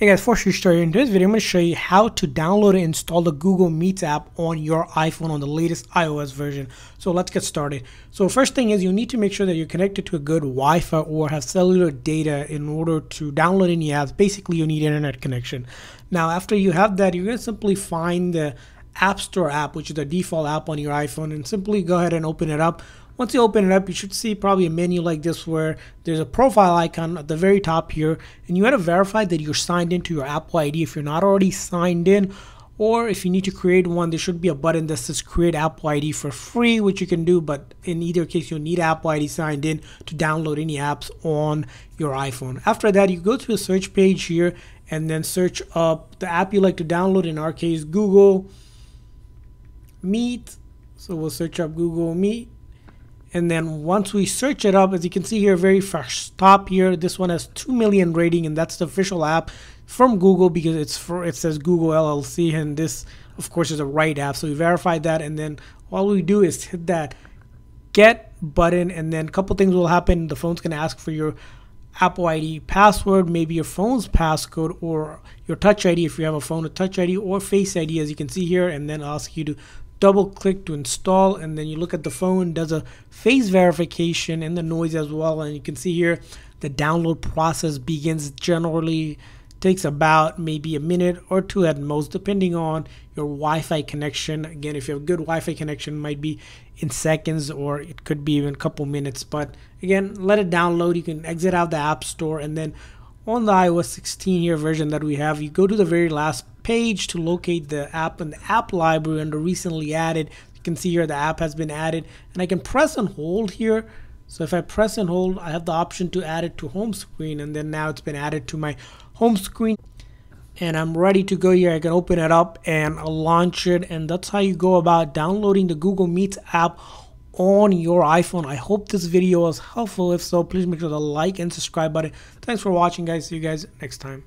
Hey guys, before we start in this video, I'm going to show you how to download and install the Google Meets app on your iPhone on the latest iOS version. So let's get started. So first thing is you need to make sure that you're connected to a good Wi-Fi or have cellular data in order to download any apps. Basically, you need internet connection. Now, after you have that, you're going to simply find the App Store app, which is the default app on your iPhone, and simply go ahead and open it up. Once you open it up, you should see probably a menu like this where there's a profile icon at the very top here, and you got to verify that you're signed into your Apple ID. If you're not already signed in, or if you need to create one, there should be a button that says create Apple ID for free, which you can do, but in either case, you'll need Apple ID signed in to download any apps on your iPhone. After that, you go to the search page here and then search up the app you like to download, in our case, Google Meet. So we'll search up Google Meet. And then once we search it up as you can see here very first top here. This one has 2 million rating and that's the official app from Google because it's for it says Google LLC and this of course is a right app. So we verified that and then all we do is hit that get button and then a couple things will happen. The phone's going to ask for your Apple ID password, maybe your phone's passcode, or your Touch ID if you have a phone with Touch ID, or Face ID as you can see here, and then ask you to double click to install and then you look at the phone does a face verification and the noise as well and you can see here the download process begins generally takes about maybe a minute or two at most depending on your Wi-Fi connection. Again if you have a good Wi-Fi connection might be in seconds or it could be even a couple minutes but again let it download. You can exit out the app store and then on the iOS 16 year version that we have you go to the very last page to locate the app in the app library under recently added. You can see here the app has been added and I can press and hold here. So if I press and hold, I have the option to add it to home screen and then now it's been added to my home screen and I'm ready to go here. I can open it up and launch it and that's how you go about downloading the Google Meets app on your iPhone. I hope this video was helpful. If so, please make sure to like and subscribe button. Thanks for watching guys. See you guys next time.